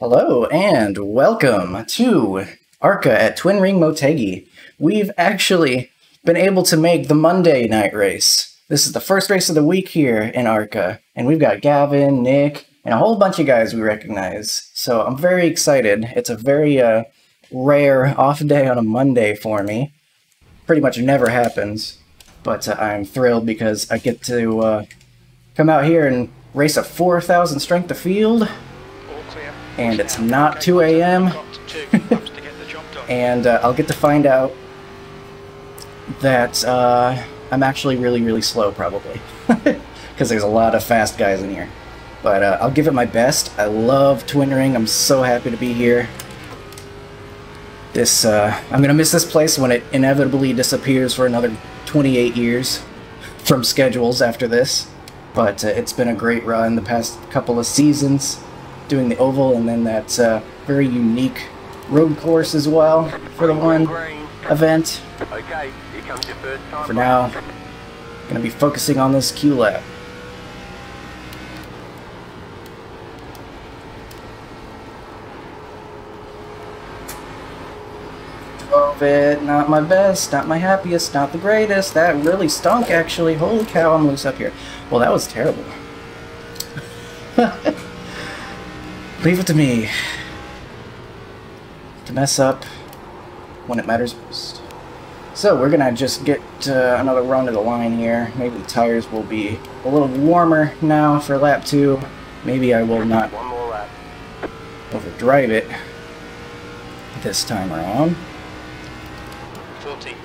Hello and welcome to ARCA at Twin Ring Motegi. We've actually been able to make the Monday night race. This is the first race of the week here in ARCA, and we've got Gavin, Nick, and a whole bunch of guys we recognize. So I'm very excited. It's a very uh, rare off day on a Monday for me. Pretty much never happens, but uh, I'm thrilled because I get to uh, come out here and race a 4,000 strength of field and it's not 2 a.m. and uh, I'll get to find out that uh, I'm actually really, really slow, probably. Because there's a lot of fast guys in here. But uh, I'll give it my best. I love Twin Ring. I'm so happy to be here. This, uh, I'm going to miss this place when it inevitably disappears for another 28 years from schedules after this. But uh, it's been a great run the past couple of seasons doing the oval and then that uh, very unique road course as well for the one event. For now, I'm going to be focusing on this Q lap. Drove it, not my best, not my happiest, not the greatest. That really stunk actually. Holy cow, I'm loose up here. Well, that was terrible. Leave it to me to mess up when it matters most. So we're gonna just get uh, another run to the line here. Maybe the tires will be a little warmer now for lap two. Maybe I will not overdrive it this time around. 14th.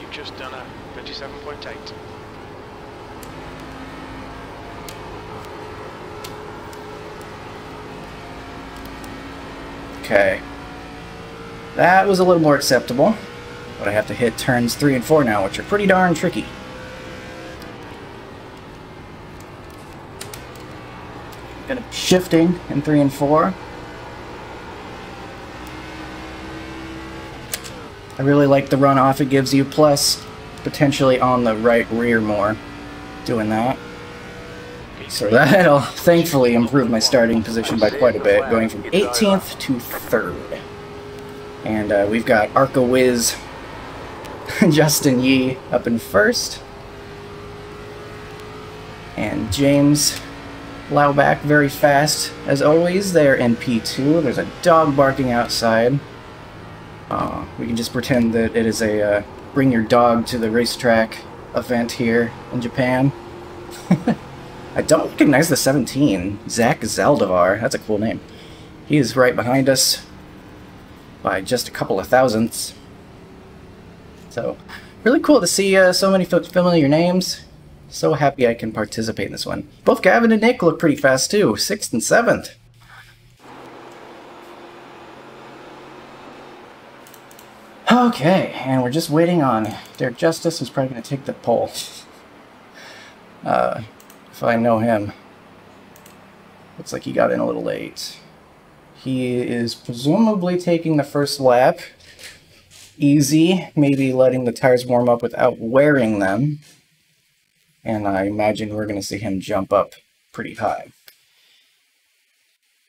You've just done a 57.8. Okay. That was a little more acceptable. But I have to hit turns 3 and 4 now, which are pretty darn tricky. Gonna be shifting in 3 and 4. I really like the runoff it gives you, plus potentially on the right rear more doing that. So that'll thankfully improve my starting position by quite a bit, going from 18th to 3rd. And uh, we've got Arca Wiz Justin Yee up in first. And James Lauback very fast, as always, there in P2. There's a dog barking outside. Uh, we can just pretend that it is a uh, bring your dog to the racetrack event here in Japan. I don't recognize the 17. Zach Zaldivar. That's a cool name. He's right behind us by just a couple of thousandths. So, really cool to see uh, so many familiar names. So happy I can participate in this one. Both Gavin and Nick look pretty fast too. 6th and 7th. Okay, and we're just waiting on Derek Justice, who's probably going to take the pole. Uh, if I know him. Looks like he got in a little late. He is presumably taking the first lap. Easy, maybe letting the tires warm up without wearing them. And I imagine we're going to see him jump up pretty high.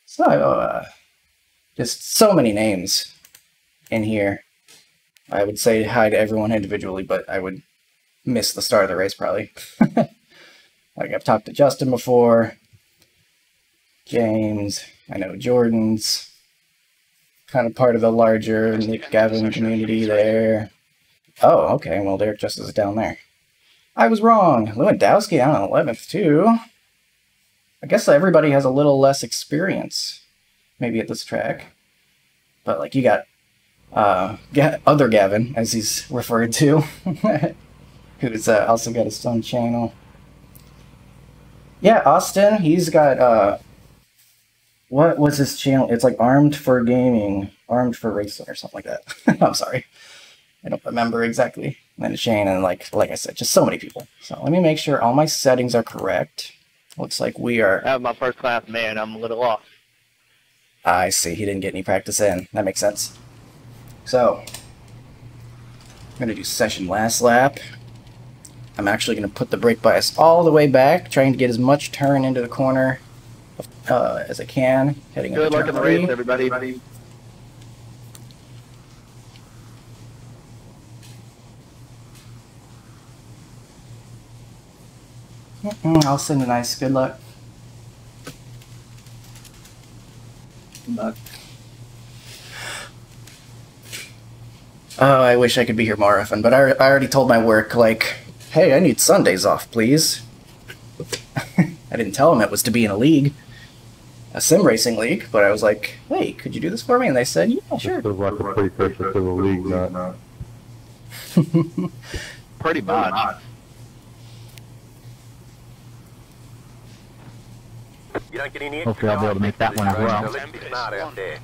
So, uh, just so many names in here. I would say hi to everyone individually, but I would miss the start of the race probably. Like I've talked to Justin before, James, I know Jordan's kind of part of the larger Nick Gavin community there. Oh, okay, well Derek Justice is down there. I was wrong. Lewandowski down on 11th too. I guess everybody has a little less experience, maybe at this track. But like you got uh, other Gavin, as he's referred to, who's uh, also got his own channel. Yeah, Austin, he's got uh what was his channel? It's like Armed for Gaming, Armed for Racing or something like that. I'm sorry. I don't remember exactly. And Shane and like like I said, just so many people. So let me make sure all my settings are correct. Looks like we are I have my first class man, I'm a little off. I see, he didn't get any practice in. That makes sense. So I'm gonna do session last lap. I'm actually going to put the brake bias all the way back, trying to get as much turn into the corner uh, as I can. Heading Good luck in the race, everybody. I'll send a nice good luck. Good luck. Oh, I wish I could be here more often, but I, I already told my work, like, hey, I need Sundays off, please. I didn't tell them it was to be in a league, a sim racing league, but I was like, hey, could you do this for me? And they said, yeah, sure. This is like a precursor to the league, not. Pretty much. You don't get any Hopefully I'll be able to make that one as well. It's not out there.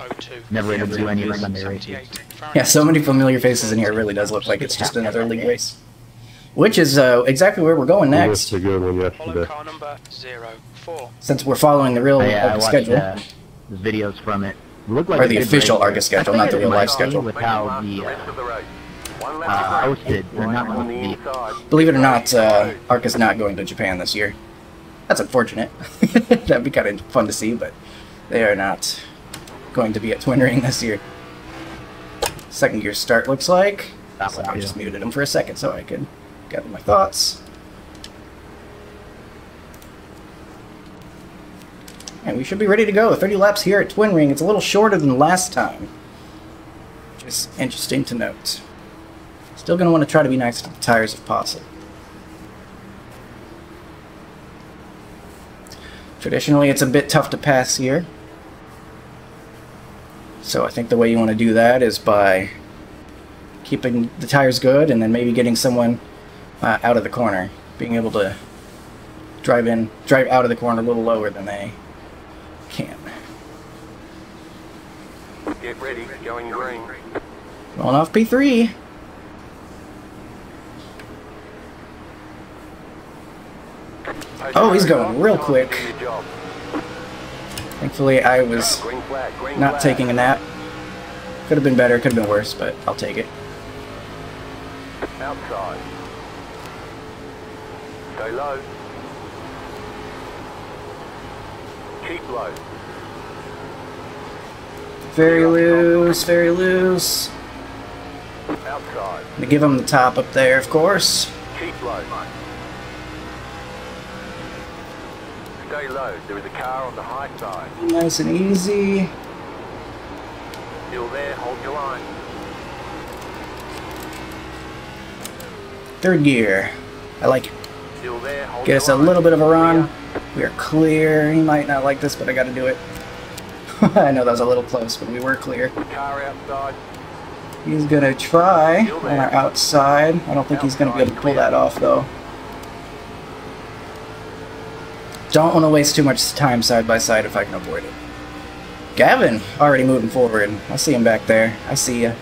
Never able to do any of the Sunday races. Yeah, so many familiar faces in here. It really does look like it's just another league race. Which is uh, exactly where we're going next, missed a good one Follow yesterday. car number zero four. since we're following the real Oh, yeah, I schedule. uh, the videos from it. Looked like Or the official race. ARCA's schedule, not the real life schedule. With how the uh, of the race. One lap uh, hosted, they're not Line on the to be inside. Believe it or not, uh, Arc is not going to Japan this year. That's unfortunate. That'd be kind of fun to see, but they are not going to be at Twin Ring this year. Second gear start looks like. So I just muted him for a second so I could gather my thoughts. And we should be ready to go. 30 laps here at Twin Ring. It's a little shorter than last time. Which is interesting to note. Still going to want to try to be nice to the tires if possible. Traditionally, it's a bit tough to pass here. So I think the way you want to do that is by keeping the tires good and then maybe getting someone uh, out of the corner. Being able to drive in, drive out of the corner a little lower than they can. Get ready, going green. Going off P3. Oh, he's going real quick. Do your job. Thankfully, I was Green flag, green not taking a nap. Could have been better, could have been worse, but I'll take it. Outside. Stay low. Keep low. Very loose, very loose. Outside. Gonna give him the top up there, of course. Keep low. Stay low. There is a car on the high side. Nice and easy. Still there. Hold your line. Third gear. I like it. Get us a little bit of a run. We are clear. He might not like this, but I gotta do it. I know that was a little close, but we were clear. He's gonna try on our outside. I don't think he's gonna be able to pull that off though. Don't want to waste too much time side by side if I can avoid it. Gavin already moving forward. I see him back there. I see ya.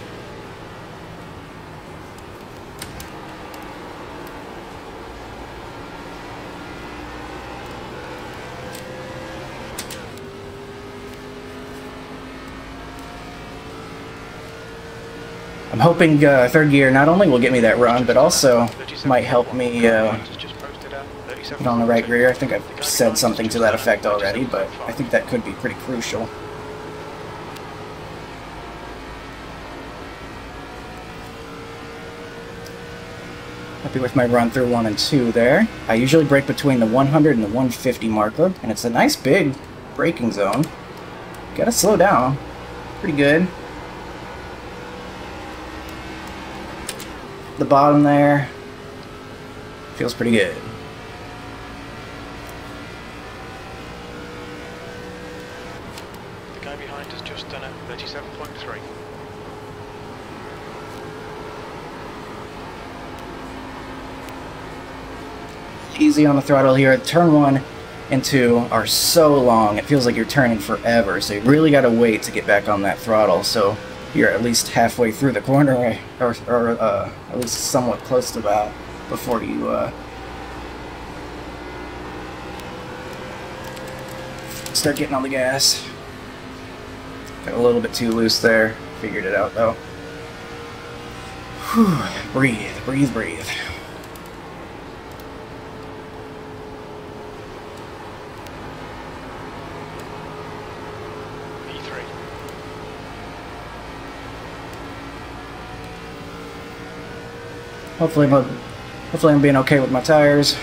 I'm hoping uh, third gear not only will get me that run, but also might help me uh, get on the right rear. I think I've said something to that effect already, but I think that could be pretty crucial. Happy with my run through 1 and 2 there. I usually break between the 100 and the 150 marker, and it's a nice big braking zone. Gotta slow down. Pretty good. The bottom there feels pretty good. The guy behind has just done a 37.3. easy on the throttle here. Turn one and two are so long, it feels like you're turning forever. So you really got to wait to get back on that throttle. So you're at least halfway through the corner, or, or uh, at least somewhat close to that, before you uh, start getting on the gas. Got a little bit too loose there. Figured it out though. Whew. Breathe, breathe, breathe. Hopefully, I'm, hopefully I'm being okay with my tires.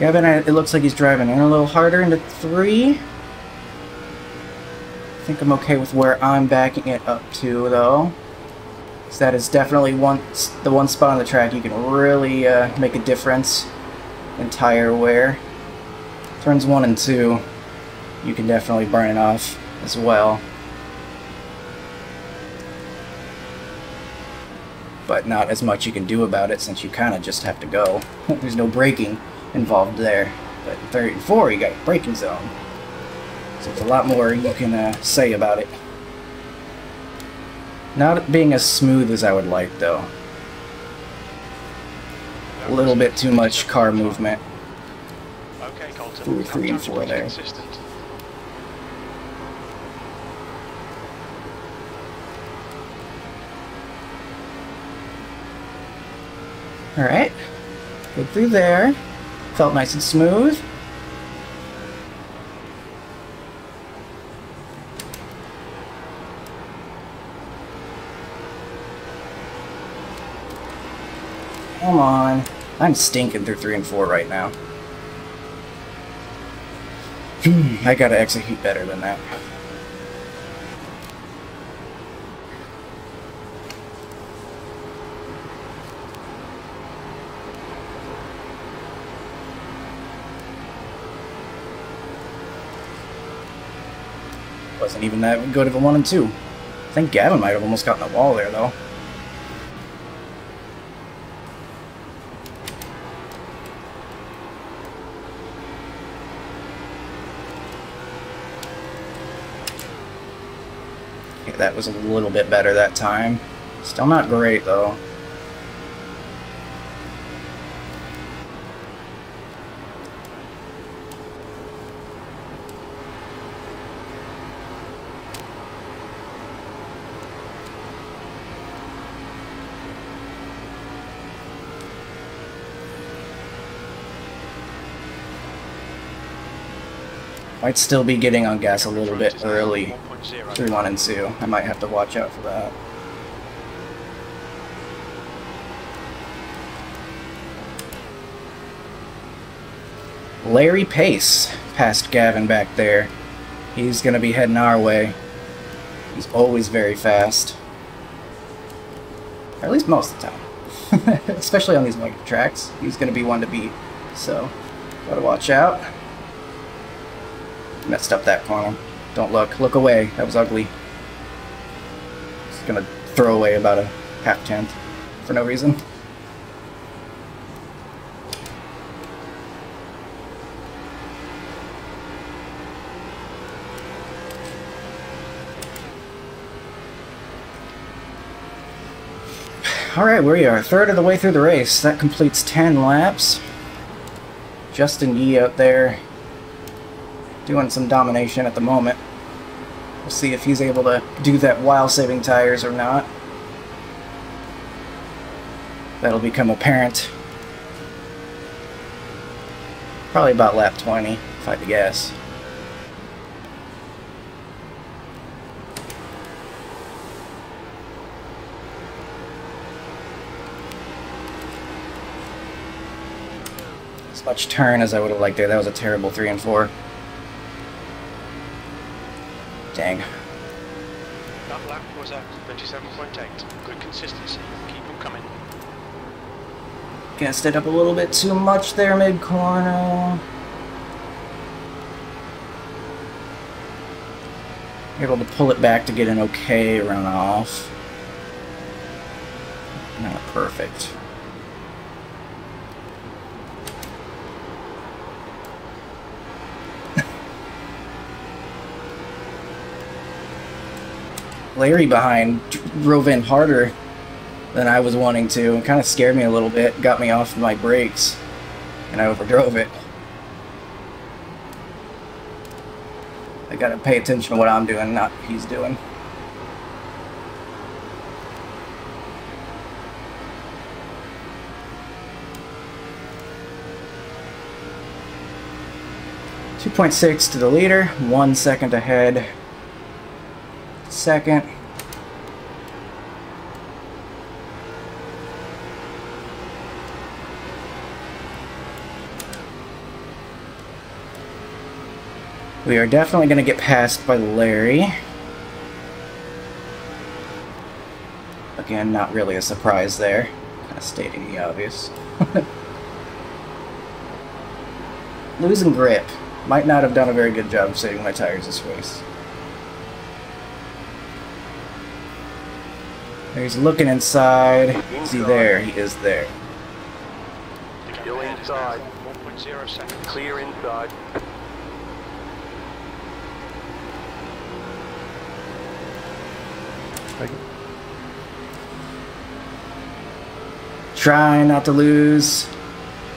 Gavin, it looks like he's driving in a little harder into three. I think I'm okay with where I'm backing it up to, though. 'Cause that is definitely one the one spot on the track you can really uh, make a difference in tire wear. Turns one and two, you can definitely burn it off as well. But not as much you can do about it since you kind of just have to go. There's no braking involved there. But in 3 and 4, you got braking zone. So there's a lot more you can uh, say about it. Not being as smooth as I would like, though. A little bit too much car movement. Okay, Colton. Through three and four there. Consistent. Alright. Good through there. Felt nice and smooth. Come on. I'm stinking through 3 and 4 right now. I gotta execute better than that. Wasn't even that good of a 1 and 2. I think Gavin might have almost gotten the wall there, though. That was a little bit better that time. Still not great, though. Might still be getting on gas a little bit early. 1.0. Through one and two. I might have to watch out for that. Larry Pace passed Gavin back there. He's gonna be heading our way. He's always very fast. Or at least most of the time. Especially on these mega tracks. He's gonna be one to beat. So, gotta watch out. Messed up that corner. Don't look. Look away. That was ugly. Just gonna throw away about a half tenth for no reason. Alright, where we are a third of the way through the race. That completes 10 laps. Justin Yee out there doing some domination at the moment. We'll see if he's able to do that while saving tires or not. That'll become apparent. Probably about lap 20, if I had to guess. As much turn as I would have liked there. That was a terrible 3 and 4. Dang. That lap was at 27.8. Good consistency. Keep them coming. Gassed it up a little bit too much there mid corner. Able to pull it back to get an okay runoff. Not perfect. Larry behind drove in harder than I was wanting to and kind of scared me a little bit, got me off my brakes, and I overdrove it. I gotta pay attention to what I'm doing, not what he's doing. Two point six to the leader, one second ahead Second. We are definitely going to get passed by Larry. Again, not really a surprise there. Kind of stating the obvious. Losing grip. Might not have done a very good job of saving my tires this race. He's looking inside. Is he there? He is there. Still ahead is now inside. 1.0 seconds. Clear inside. Trying not to lose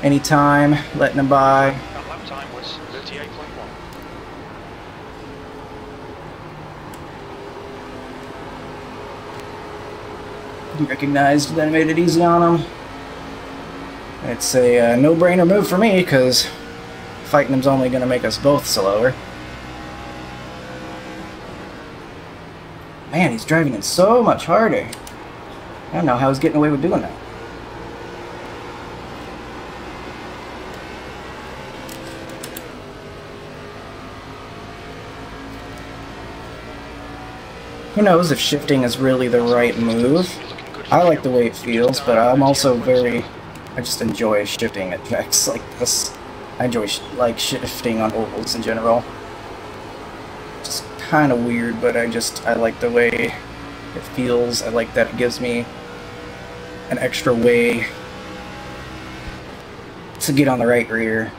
any time, letting him by. That lap time was 38.1. He recognized that I made it easy on him. It's a uh, no-brainer move for me, because fighting him's only going to make us both slower. Man, he's driving it so much harder. I don't know how he's getting away with doing that. Who knows if shifting is really the right move? I like the way it feels, but I'm also very... I just enjoy shifting tracks like this. I enjoy sh like shifting on ovals in general. Just kind of weird, but I just I like the way it feels. I like that it gives me an extra way to get on the right rear.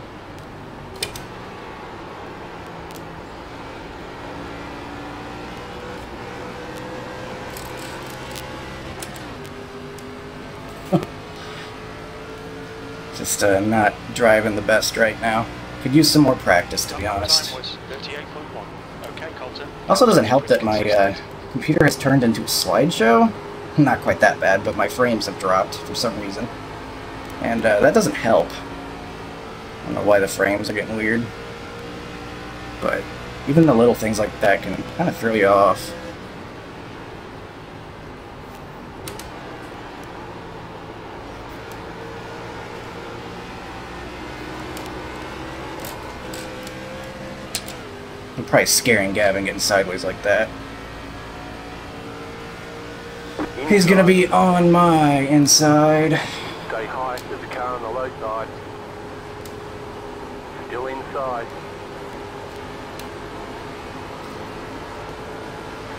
Just uh, not driving the best right now. Could use some more practice, to be honest. time was 38.1. Okay, Colton. Also doesn't help that my uh, computer has turned into a slideshow. Not quite that bad, but my frames have dropped for some reason. And uh, that doesn't help. I don't know why the frames are getting weird. But even the little things like that can kind of throw you off. I'm probably scaring Gavin getting sideways like that. He's gonna be on my inside. Stay high. There's a car on the low side. Still inside.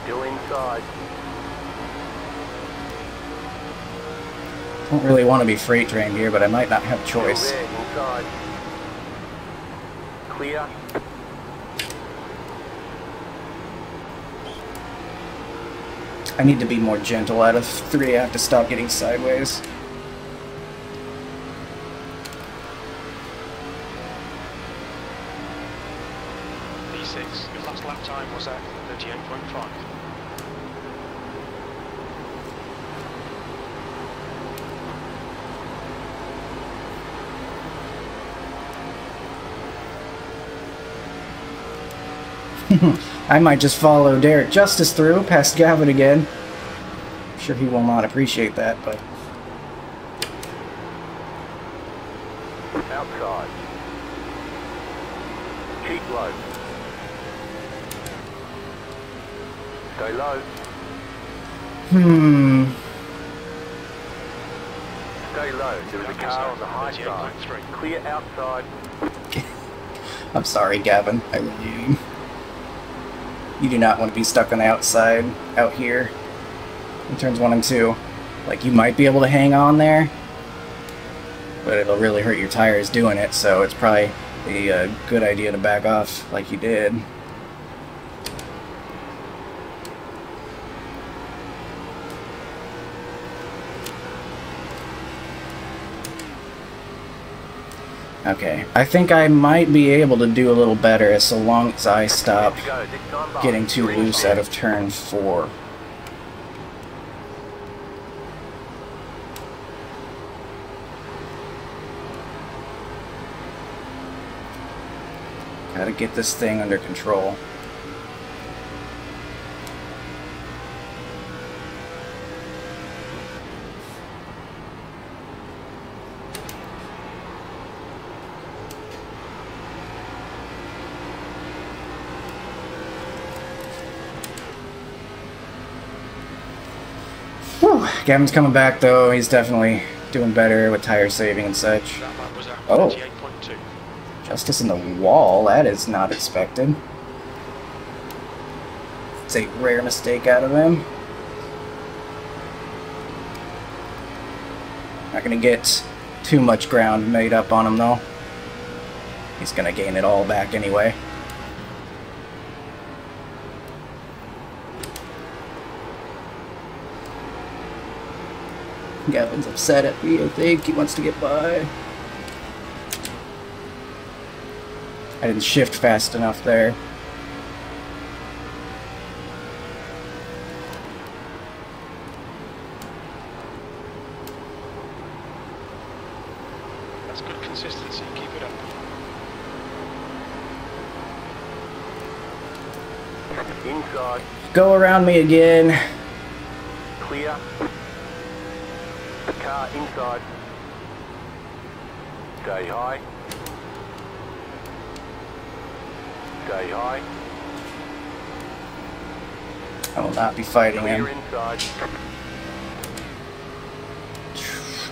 Still inside. Don't really want to be freight trained here, but I might not have choice. Clear. I need to be more gentle out of three. I have to stop getting sideways. V6, your last lap time was at 38.5. I might just follow Derek Justice through past Gavin again. I'm sure he will not appreciate that, but Outside. Keep low. Stay low. hmm. Stay low. There is a car on the high side. Clear outside. I'm sorry, Gavin. I really. You do not want to be stuck on the outside out here in turns one and two. Like, you might be able to hang on there, but it'll really hurt your tires doing it, so it's probably a uh, good idea to back off like you did. Okay, I think I might be able to do a little better as so long as I stop To go. Next time bar. getting too loose out of turn four. Gotta get this thing under control. Whew. Gavin's coming back though. He's definitely doing better with tire saving and such. Oh. Justice in the wall, that is not expected. It's a rare mistake out of him. Not gonna get too much ground made up on him though. He's gonna gain it all back anyway. Gavin's upset at me, I think. He wants to get by. I didn't shift fast enough there. That's good consistency. Keep it up. Inside, Go around me again. clear. Inside. Stay high. Stay high. I will not be fighting him.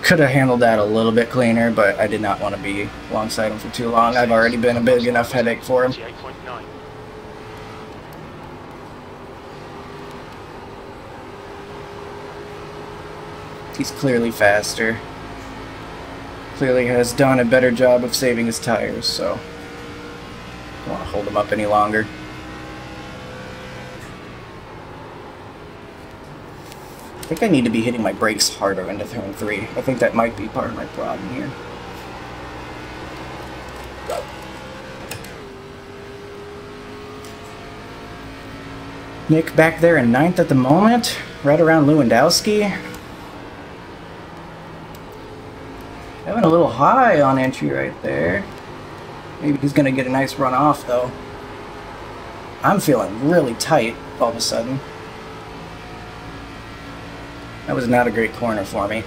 Could have handled that a little bit cleaner, but I did not want to be alongside him for too long. I've already been a big enough headache for him. He's clearly faster. Clearly has done a better job of saving his tires, so don't want to hold him up any longer. I think I need to be hitting my brakes harder into turn three. I think that might be part of my problem here. Nick back there in ninth at the moment, right around Lewandowski. A little high on entry right there. Maybe he's gonna get a nice run off though. I'm feeling really tight all of a sudden. That was not a great corner for me.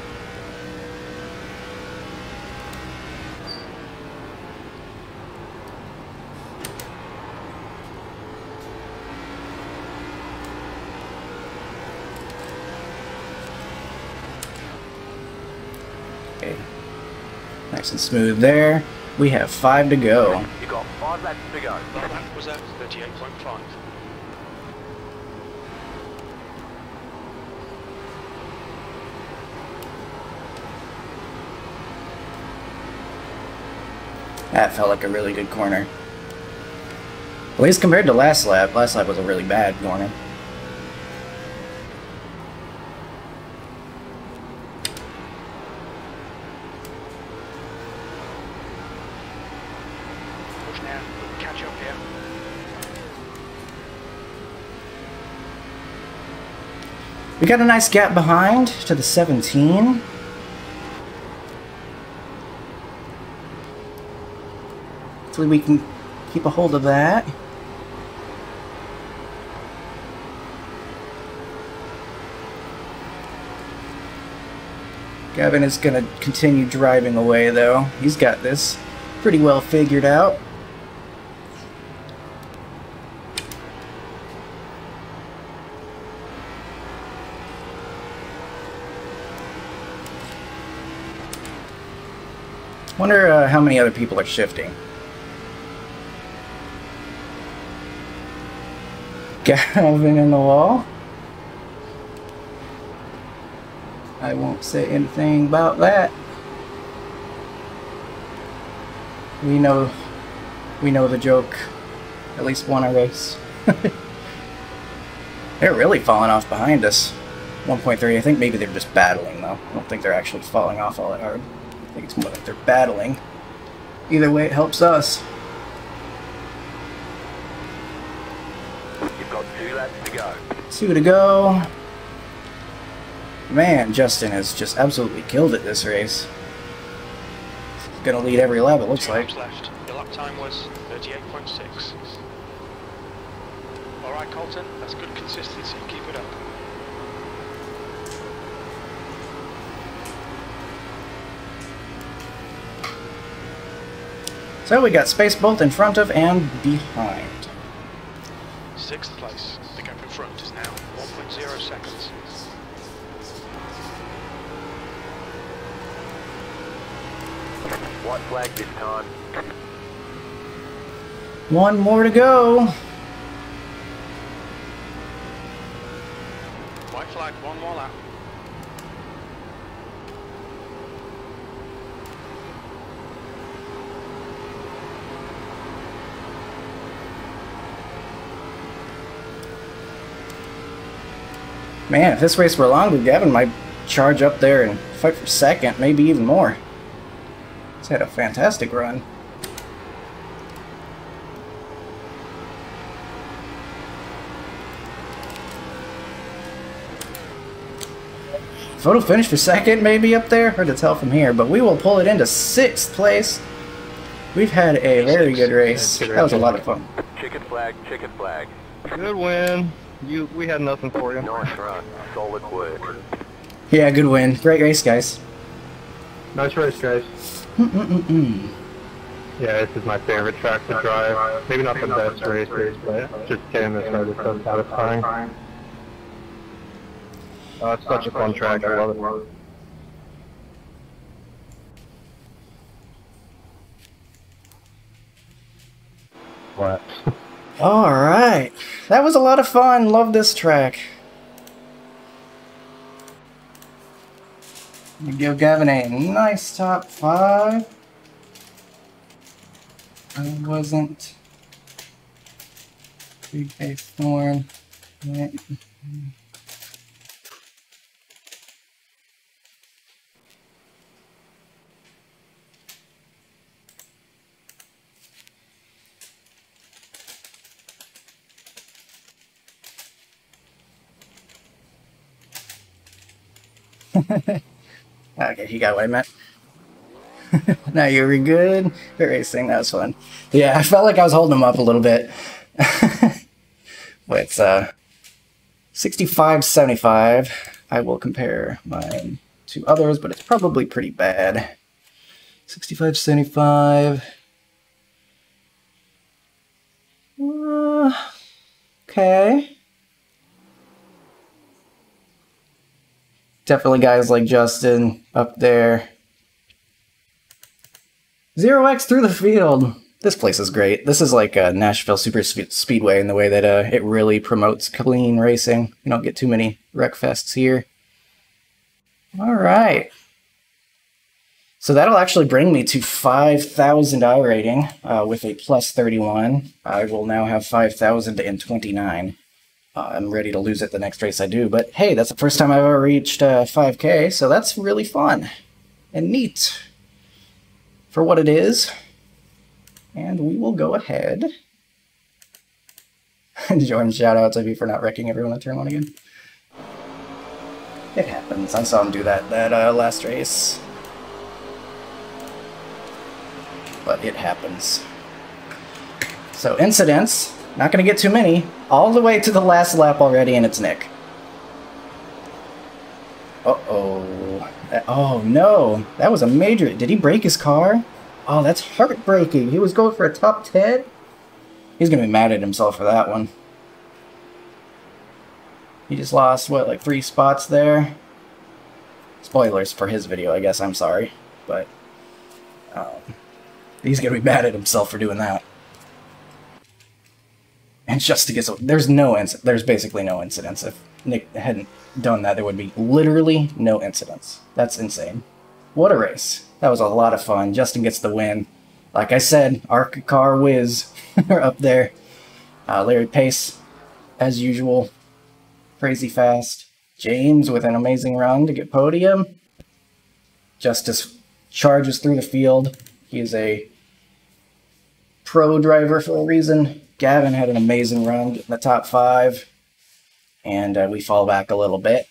Okay. Nice and smooth there. We have five to go. You got five laps to go. That lap was at 38.5. That felt like a really good corner. At least compared to last lap. Last lap was a really bad corner. Push now. Catch up here. We got a nice gap behind to the 17. Hopefully we can keep a hold of that. Gavin is going to continue driving away though. He's got this pretty well figured out. Wonder uh, how many other people are shifting. Gavin in the wall. I won't say anything about that. We know, we know the joke. At least one a race. they're really falling off behind us. 1.3. I think maybe they're just battling though. I don't think they're actually falling off all that hard. I think it's more like they're battling. Either way, it helps us. You've got two laps to go. Two to go. Man, Justin has just absolutely killed it this race. He's gonna lead every lap, it looks Two like. laps left. Your lap time was 38.6. Alright Colton, that's good consistency, keep it up. So we got Space Bolt in front of and behind. Sixth place, the gap in front is now 1.0 seconds. White flag this time. One more to go. White flag, one more lap. Man, if this race were longer, Gavin might charge up there and fight for second, maybe even more. He's had a fantastic run. Photo finish for second, maybe up there? Hard to tell from here, but we will pull it into sixth place. We've had a very good race. That was a lot of fun. Chicken flag, chicken flag. Good win. You, we had nothing for you. Nice run. Solid work. Yeah, good win. Great race, guys. Nice race, guys. Yeah, this is my favorite track to drive. Maybe not the best race race, but just getting this right is so satisfying. Oh, it's such a fun track. I love it. What? All right. That was a lot of fun. Love this track. Give Gavin a nice top five. I wasn't. Big face thorn. Okay, he got what I meant. now you were good. Good racing, that was fun. Yeah, I felt like I was holding him up a little bit. With uh, 65.75, I will compare mine to others, but it's probably pretty bad. 65.75. Uh, okay. Definitely guys like Justin up there. Zero X through the field. This place is great. This is like a Nashville Super Speedway in the way that uh, it really promotes clean racing. You don't get too many wreck fests here. All right. So that'll actually bring me to 5,000 iRating uh, with a plus 31. I will now have 5,029. Uh, I'm ready to lose it the next race I do, but hey, that's the first time I've ever reached uh, 5K, so that's really fun and neat for what it is. And we will go ahead. Jordan, shout out to me for not wrecking everyone at turn one again. It happens. I saw him do that that uh, last race. But it happens. So incidents, not going to get too many. All the way to the last lap already, and it's Nick. Uh-oh. Oh, no. That was a major... Did he break his car? Oh, that's heartbreaking. He was going for a top 10? He's going to be mad at himself for that one. He just lost, what, like three spots there? Spoilers for his video, I guess. I'm sorry. But um, he's going to be mad at himself for doing that. And just to get so there's no inc- there's basically no incidents. If Nick hadn't done that, there would be literally no incidents. That's insane. What a race! That was a lot of fun. Justin gets the win. Like I said, ARCA whiz up there. Uh, Larry Pace, as usual, crazy fast. James with an amazing run to get podium. Justice charges through the field. He is a pro driver for a reason. Gavin had an amazing run, in the top five, and uh, we fall back a little bit.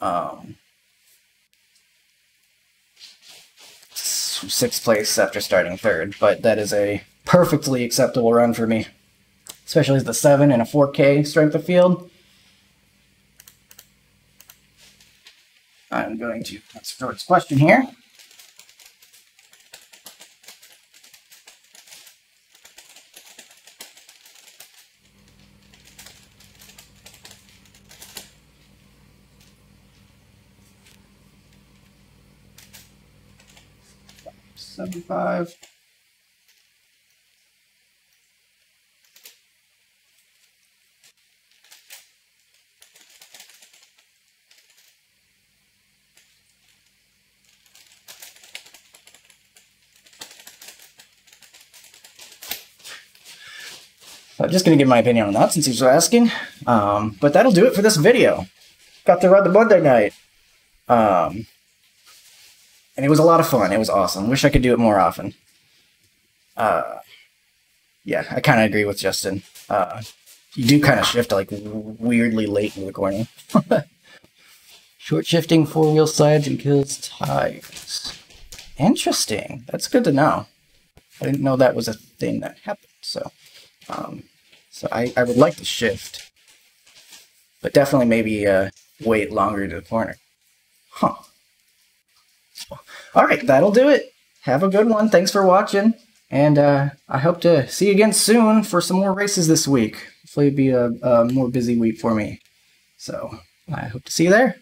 Um, sixth place after starting third, but that is a perfectly acceptable run for me, especially as the 7 and a 4K strength of field. I'm going to answer George's question here. Seventy-five. I'm just going to give my opinion on that since he's asking. Um, but that'll do it for this video. Got to ride the Monday night. Um, and it was a lot of fun. It was awesome. Wish I could do it more often. Uh, yeah, I kind of agree with Justin. Uh, you do kind of shift like weirdly late in the corner. Short shifting four wheel sides and kills tires. Interesting. That's good to know. I didn't know that was a thing that happened. So. Um, so I, I would like to shift, but definitely maybe uh, wait longer to the corner. Huh. All right, that'll do it. Have a good one. Thanks for watching. And uh, I hope to see you again soon for some more races this week. Hopefully it'll be a, a more busy week for me. So I hope to see you there.